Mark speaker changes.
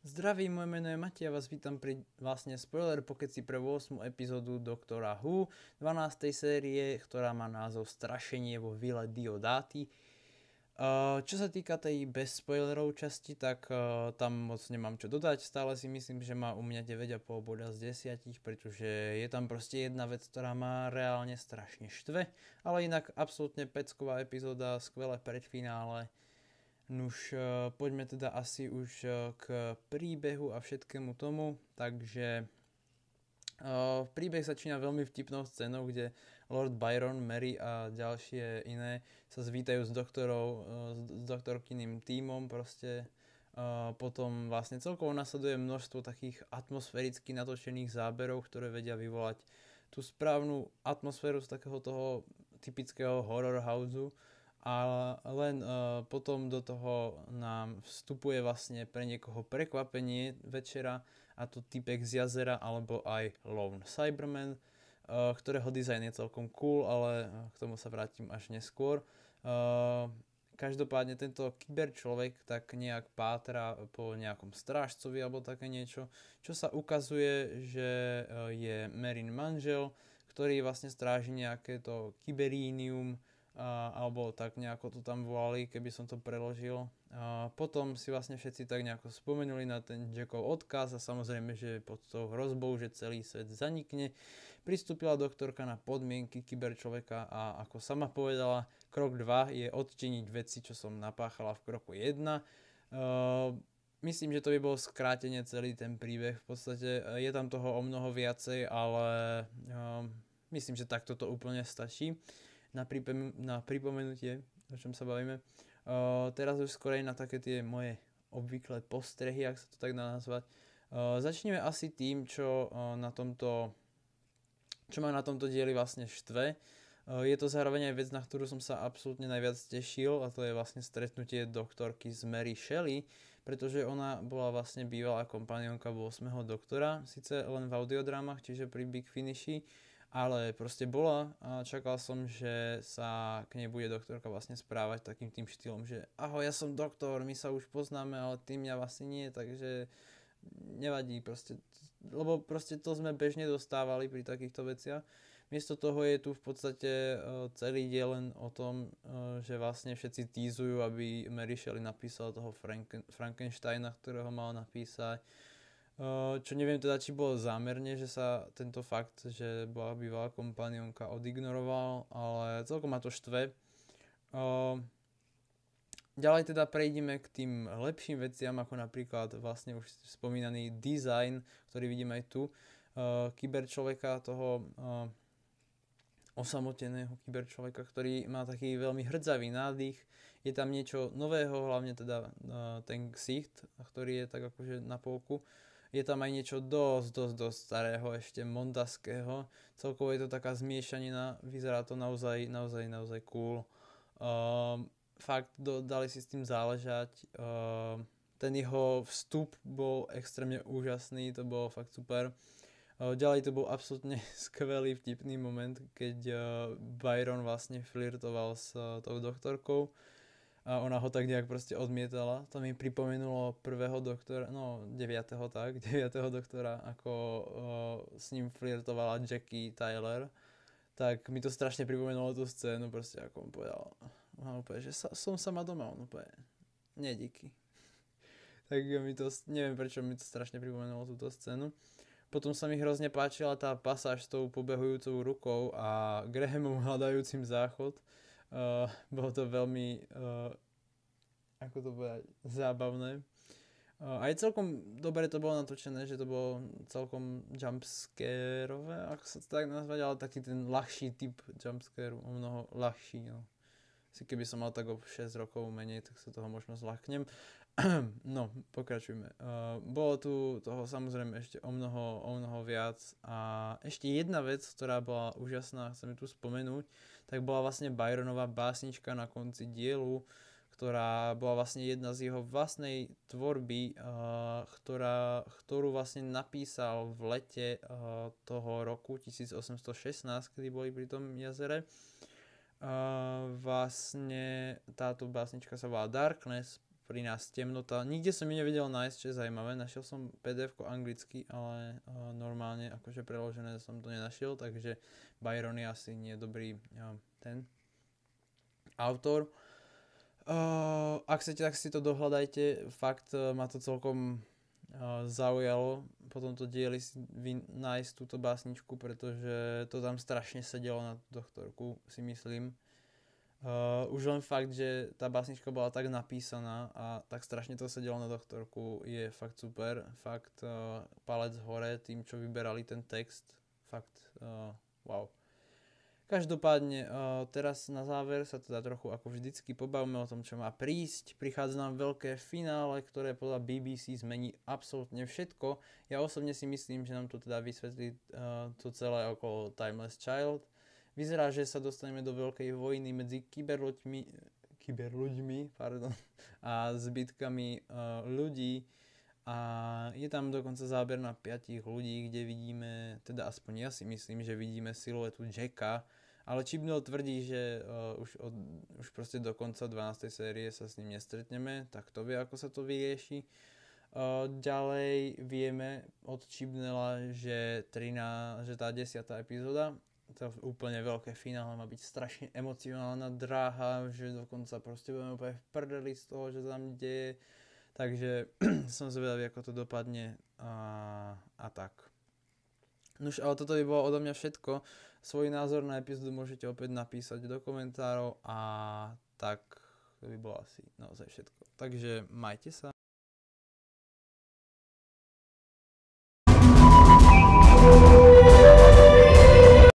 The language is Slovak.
Speaker 1: Zdravím, moje meno je Matej a vás vítam pri vlastne spoiler pokeci pre 8. epizódu Doktora Who 12. série, ktorá má názov Strašenie vo vile Diodati. Uh, čo sa týka tej bez spoilerov časti, tak uh, tam moc nemám čo dodať. Stále si myslím, že má u mňa 9,5 boda z 10, pretože je tam proste jedna vec, ktorá má reálne strašne štve. Ale inak absolútne pecková epizóda, skvelé predfinále. Nuž, uh, poďme teda asi už k príbehu a všetkému tomu, takže uh, príbeh začína veľmi vtipnou scénou, kde Lord Byron, Mary a ďalšie iné sa zvítajú s doktorov, uh, s doktorkyným tímom proste. Uh, potom vlastne celkovo nasleduje množstvo takých atmosféricky natočených záberov, ktoré vedia vyvolať tú správnu atmosféru z takého toho typického horror houseu a len uh, potom do toho nám vstupuje vlastne pre niekoho prekvapenie večera a to typek z jazera alebo aj Lone Cyberman, uh, ktorého dizajn je celkom cool, ale k tomu sa vrátim až neskôr. Uh, každopádne tento kyber človek tak nejak pátra po nejakom strážcovi alebo také niečo, čo sa ukazuje, že je Merin manžel, ktorý vlastne stráži nejaké to kyberínium, alebo tak nejako to tam volali, keby som to preložil. A potom si vlastne všetci tak nejako spomenuli na ten Jackov odkaz a samozrejme, že pod tou hrozbou, že celý svet zanikne, pristúpila doktorka na podmienky kyberčoveka a ako sama povedala, krok 2 je odčiniť veci, čo som napáchala v kroku 1. Uh, myslím, že to by bolo skrátenie celý ten príbeh. V podstate je tam toho o mnoho viacej, ale uh, myslím, že takto to úplne stačí na, pripom- na pripomenutie, o čom sa bavíme. Uh, teraz už skorej na také tie moje obvyklé postrehy, ak sa to tak dá nazvať. Uh, začneme asi tým, čo uh, na tomto čo ma na tomto dieli vlastne štve. Je to zároveň aj vec, na ktorú som sa absolútne najviac tešil a to je vlastne stretnutie doktorky z Mary Shelley, pretože ona bola vlastne bývalá kompanionka 8. doktora, síce len v audiodrámach, čiže pri Big Finishi, ale proste bola a čakal som, že sa k nej bude doktorka vlastne správať takým tým štýlom, že ahoj, ja som doktor, my sa už poznáme, ale ty mňa vlastne nie, takže nevadí proste, lebo proste to sme bežne dostávali pri takýchto veciach. Miesto toho je tu v podstate uh, celý diel len o tom, uh, že vlastne všetci týzujú, aby Mary Shelley napísala toho Franken- Frankensteina, ktorého mal napísať čo neviem teda, či bolo zámerne, že sa tento fakt, že bola bývalá kompanionka odignoroval, ale celkom ma to štve. Ďalej teda prejdeme k tým lepším veciam, ako napríklad vlastne už spomínaný design, ktorý vidíme aj tu. Kyberčoveka, toho osamoteného kyberčoveka, ktorý má taký veľmi hrdzavý nádych. Je tam niečo nového, hlavne teda ten ksicht, ktorý je tak akože na polku je tam aj niečo dosť, dosť, dosť starého, ešte mondaského. Celkovo je to taká zmiešanina, vyzerá to naozaj, naozaj, naozaj cool. Uh, fakt do, dali si s tým záležať. Uh, ten jeho vstup bol extrémne úžasný, to bolo fakt super. Uh, ďalej to bol absolútne skvelý, vtipný moment, keď Byron vlastne flirtoval s tou doktorkou a ona ho tak nejak proste odmietala. To mi pripomenulo prvého doktora, no deviatého tak, deviatého doktora, ako uh, s ním flirtovala Jackie Tyler. Tak mi to strašne pripomenulo tú scénu, proste ako on povedal. On úplne, že sa, som sama doma, on úplne, nie díky. tak mi to, neviem prečo mi to strašne pripomenulo túto scénu. Potom sa mi hrozne páčila tá pasáž s tou pobehujúcou rukou a Grahamom hľadajúcim záchod Uh, bolo to veľmi, uh, ako to povedať, zábavné. Uh, aj celkom dobre to bolo natočené, že to bolo celkom jumpscareové, ako sa to tak nazvať, ale taký ten ľahší typ jumpscare, o mnoho ľahší. No. Si keby som mal tak o 6 rokov menej, tak sa toho možno zľahknem. no, pokračujme. Uh, bolo tu toho samozrejme ešte o mnoho, o mnoho viac a ešte jedna vec, ktorá bola úžasná, chcem tu spomenúť, tak bola vlastne Byronová básnička na konci dielu, ktorá bola vlastne jedna z jeho vlastnej tvorby, uh, ktorá, ktorú vlastne napísal v lete uh, toho roku 1816, kedy boli pri tom jazere. Uh, vlastne táto básnička sa volá Darkness, pri nás temnota. Nikde som ju nevedel nájsť, čo je zaujímavé. Našiel som pdf anglicky, ale uh, normálne akože preložené som to nenašiel, takže Byron je asi nie dobrý uh, ten autor. Uh, ak chcete, tak si to dohľadajte. Fakt uh, ma to celkom uh, zaujalo po tomto dieli vy, nájsť túto básničku, pretože to tam strašne sedelo na doktorku, si myslím. Uh, už len fakt, že tá básnička bola tak napísaná a tak strašne to sedelo na doktorku je fakt super. Fakt uh, palec hore tým, čo vyberali ten text. Fakt uh, wow. Každopádne, uh, teraz na záver sa teda trochu ako vždycky pobavme o tom, čo má prísť. Prichádza nám veľké finále, ktoré podľa BBC zmení absolútne všetko. Ja osobne si myslím, že nám to teda vysvetlí uh, to celé okolo Timeless Child. Vyzerá, že sa dostaneme do veľkej vojny medzi kyberloďmi, kyberloďmi pardon, a zbytkami uh, ľudí. A je tam dokonca záber na piatich ľudí, kde vidíme, teda aspoň ja si myslím, že vidíme siluetu Jacka, ale Chibnall tvrdí, že uh, už, od, už proste do konca 12. série sa s ním nestretneme, tak to vie, ako sa to vyrieši. Uh, ďalej vieme od Chibnella, že, 13, že tá 10. epizóda, to úplne veľké finále má byť strašne emocionálna dráha, že dokonca proste budeme úplne v prdeli z toho, že tam deje. Takže som zvedavý, ako to dopadne a, a tak. Nož, ale toto by bolo odo mňa všetko. Svoj názor na epizódu môžete opäť napísať do komentárov a tak to by bolo asi naozaj všetko. Takže majte sa.